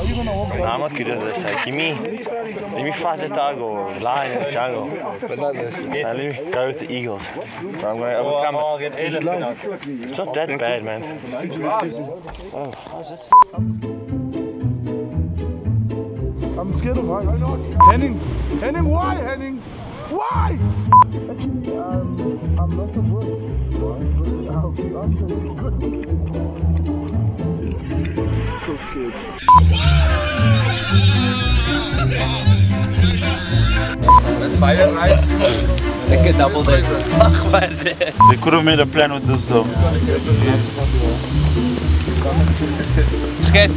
I'm not good at this. Like, give me, let me fight a dog or lion in the jungle. Now let me go with the eagles. So I'm going to overcome it. It's not that bad, man. Oh. I'm scared of heights. Henning, Henning, why, Henning? Why? Actually, um, I'm lost of words. I'll be honest. So scared. Lekker double date. Ach man. They could have made a plan with this though. Skate.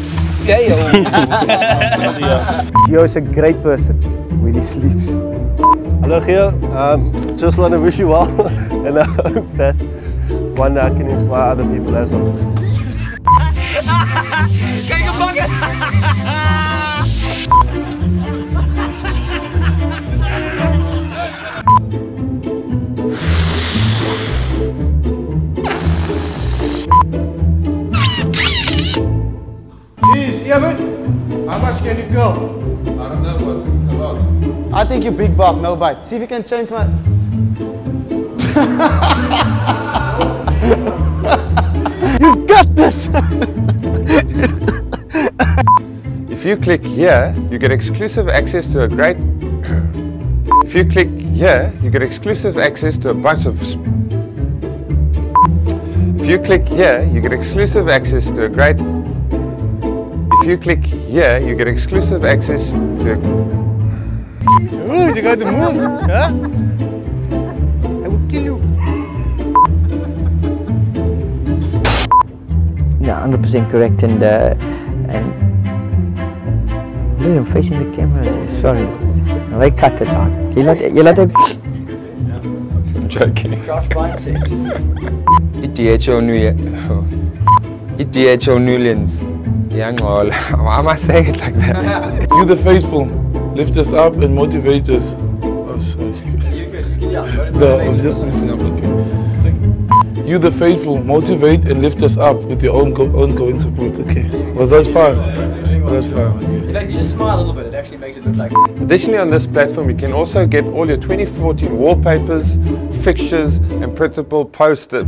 Yeah, yo. Gio is a great person when he sleeps. Hello Gio, um, just want to wish you well and I hope that one day I can inspire other people as well. Can you go? I don't know what it's about. I think you big buck, no bite. See if you can change my. you got this! If you click here, you get exclusive access to a great. if you click here, you get exclusive access to a bunch of. If you click here, you get exclusive access to a great. If you click here, you get exclusive access to. Ooh, you got the move, huh? I will kill you. Yeah, 100% correct and uh, and look, I'm facing the camera. Sorry, they cut it out. You let you let it. Josh Mindset. I-DHO New Year. I-DHL Newlands. Iyangcola. Why am I saying it like that? You the faithful, lift us up and motivate us. Oh, sorry. You're good. No, I'm just messing up. Okay. You the faithful, motivate and lift us up with your own go- ongoing support. Okay. Was that fine? Was that fine? Okay. You just smile a little bit, it actually makes it look like Additionally, on this platform, you can also get all your 2014 wallpapers, fixtures, and printable posters.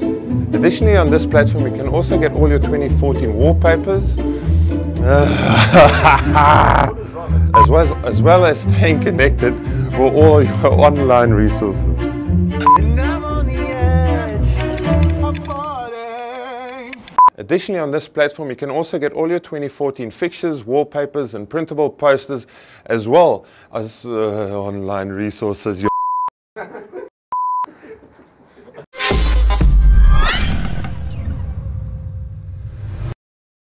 Additionally, on this platform, you can also get all your 2014 wallpapers, as well as, as well as staying connected with all your online resources. Additionally, on this platform, you can also get all your 2014 fixtures, wallpapers, and printable posters, as well as uh, online resources.